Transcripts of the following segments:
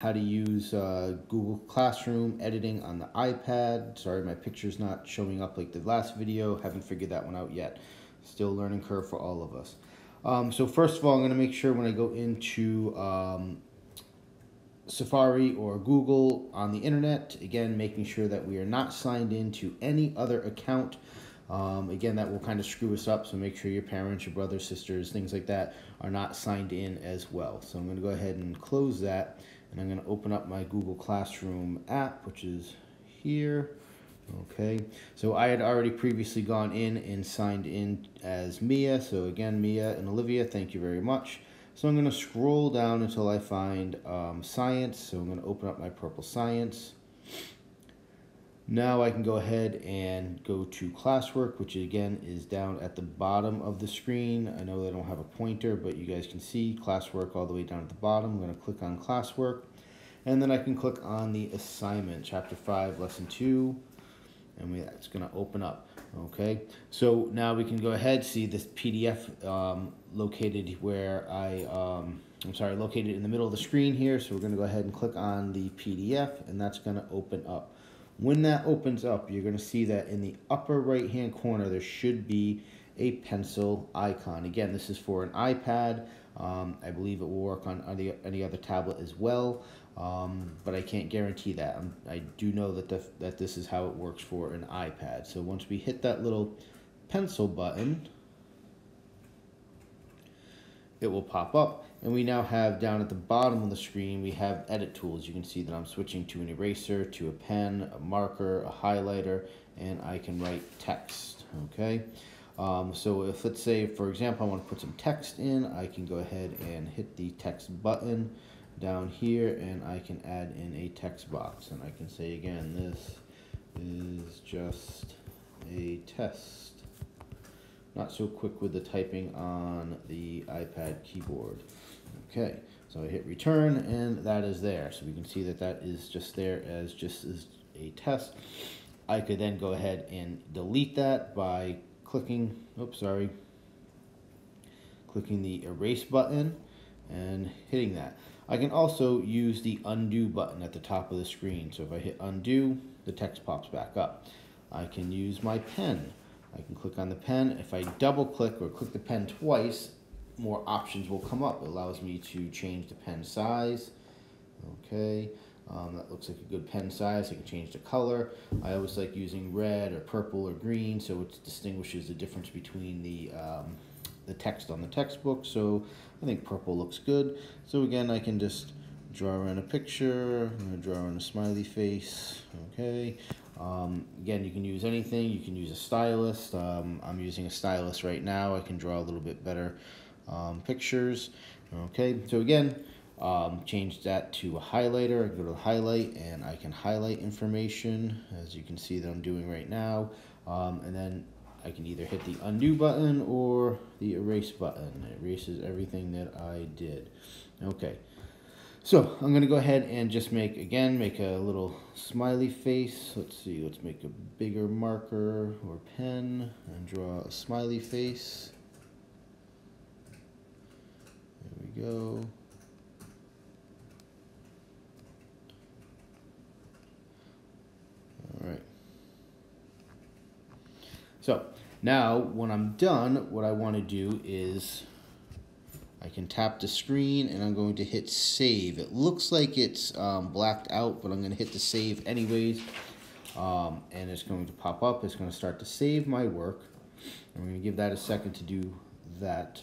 how to use uh, Google Classroom editing on the iPad. Sorry, my picture's not showing up like the last video. Haven't figured that one out yet. Still learning curve for all of us. Um, so first of all, I'm going to make sure when I go into um, Safari or Google on the internet, again, making sure that we are not signed in to any other account. Um, again, that will kind of screw us up, so make sure your parents, your brothers, sisters, things like that are not signed in as well. So I'm going to go ahead and close that and I'm going to open up my Google Classroom app, which is here. Okay, so I had already previously gone in and signed in as Mia. So again, Mia and Olivia, thank you very much. So I'm going to scroll down until I find um, Science. So I'm going to open up my Purple Science. Now I can go ahead and go to classwork, which again is down at the bottom of the screen. I know I don't have a pointer, but you guys can see classwork all the way down at the bottom. I'm going to click on classwork, and then I can click on the assignment, chapter 5, lesson 2, and we, it's going to open up. Okay, so now we can go ahead, see this PDF um, located where I, um, I'm sorry, located in the middle of the screen here. So we're going to go ahead and click on the PDF, and that's going to open up. When that opens up, you're going to see that in the upper right hand corner, there should be a pencil icon. Again, this is for an iPad. Um, I believe it will work on any, any other tablet as well, um, but I can't guarantee that. I'm, i do know that, the, that this is how it works for an iPad. So once we hit that little pencil button, it will pop up and we now have down at the bottom of the screen, we have edit tools. You can see that I'm switching to an eraser, to a pen, a marker, a highlighter, and I can write text, okay? Um, so if let's say, for example, I want to put some text in, I can go ahead and hit the text button down here and I can add in a text box. And I can say again, this is just a test. Not so quick with the typing on the iPad keyboard. Okay, so I hit return and that is there. So we can see that that is just there as just as a test. I could then go ahead and delete that by clicking, oops, sorry, clicking the erase button and hitting that. I can also use the undo button at the top of the screen. So if I hit undo, the text pops back up. I can use my pen. I can click on the pen. If I double click or click the pen twice, more options will come up. It allows me to change the pen size. Okay, um, that looks like a good pen size. I can change the color. I always like using red or purple or green so it distinguishes the difference between the, um, the text on the textbook. So I think purple looks good. So again, I can just draw in a picture, I'm gonna draw in a smiley face, okay. Um, again, you can use anything, you can use a stylus. Um, I'm using a stylus right now, I can draw a little bit better um, pictures. Okay, so again, um, change that to a highlighter. I go to highlight and I can highlight information as you can see that I'm doing right now. Um, and then I can either hit the undo button or the erase button. It erases everything that I did. Okay, so I'm going to go ahead and just make, again, make a little smiley face. Let's see, let's make a bigger marker or pen and draw a smiley face. There we go. All right. So now when I'm done, what I want to do is I can tap the screen and I'm going to hit save. It looks like it's um, blacked out, but I'm going to hit the save anyways. Um, and it's going to pop up. It's going to start to save my work. I'm going to give that a second to do that.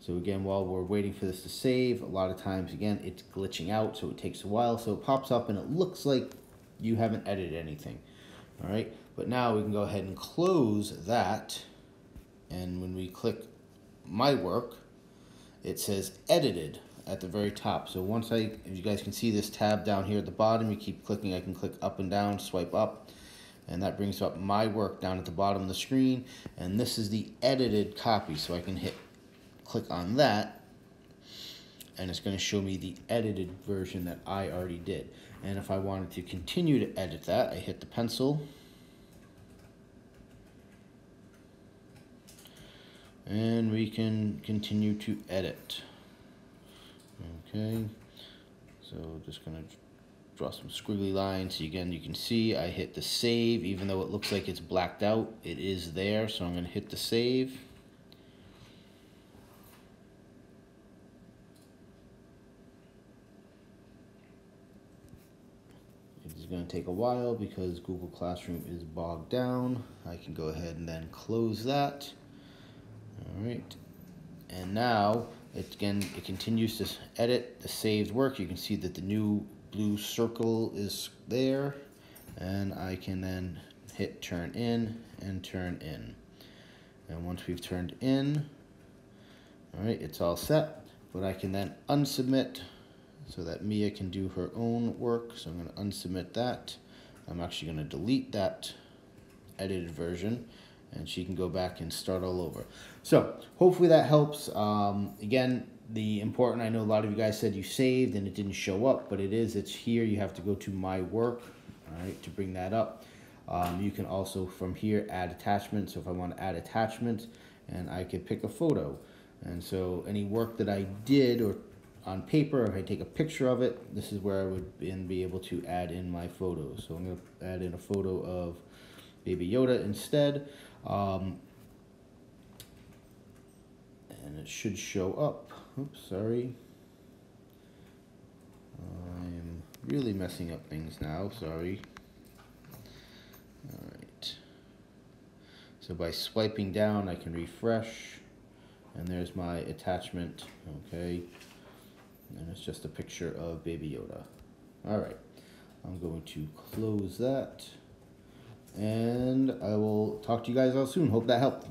So again, while we're waiting for this to save, a lot of times, again, it's glitching out, so it takes a while. So it pops up and it looks like you haven't edited anything. All right, but now we can go ahead and close that. And when we click my work, it says edited at the very top. So once I, if you guys can see this tab down here at the bottom, you keep clicking, I can click up and down, swipe up, and that brings up my work down at the bottom of the screen. And this is the edited copy, so I can hit click on that and it's going to show me the edited version that I already did. And if I wanted to continue to edit that, I hit the pencil. And we can continue to edit. Okay, so just gonna draw some squiggly lines. So again, you can see I hit the save, even though it looks like it's blacked out, it is there. So I'm gonna hit the save. It's gonna take a while because Google Classroom is bogged down. I can go ahead and then close that. Right, and now it again it continues to edit the saved work. You can see that the new blue circle is there and I can then hit turn in and turn in. And once we've turned in, all right, it's all set, but I can then unsubmit so that Mia can do her own work. So I'm gonna unsubmit that. I'm actually gonna delete that edited version and she can go back and start all over. So hopefully that helps. Um, again, the important, I know a lot of you guys said you saved and it didn't show up, but it is, it's here. You have to go to my work, all right, to bring that up. Um, you can also from here add attachments. So if I want to add attachments and I could pick a photo. And so any work that I did or on paper, if I take a picture of it, this is where I would be able to add in my photo. So I'm going to add in a photo of Baby Yoda instead. Um, and it should show up. Oops, sorry. I'm really messing up things now, sorry. Alright. So by swiping down, I can refresh. And there's my attachment, okay. And it's just a picture of Baby Yoda. Alright. I'm going to close that. And I will talk to you guys all soon. Hope that helped.